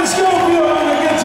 Let's go!